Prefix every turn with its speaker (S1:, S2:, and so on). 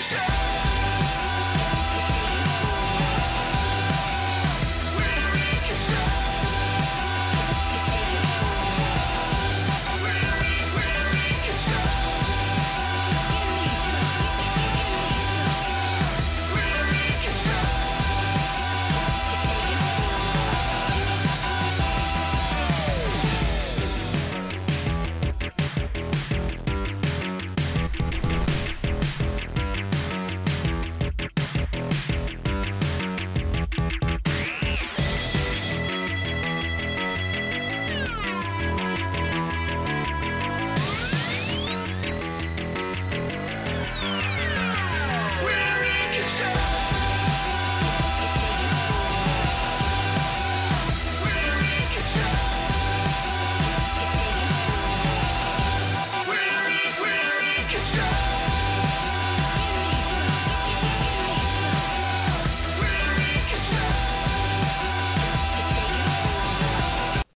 S1: future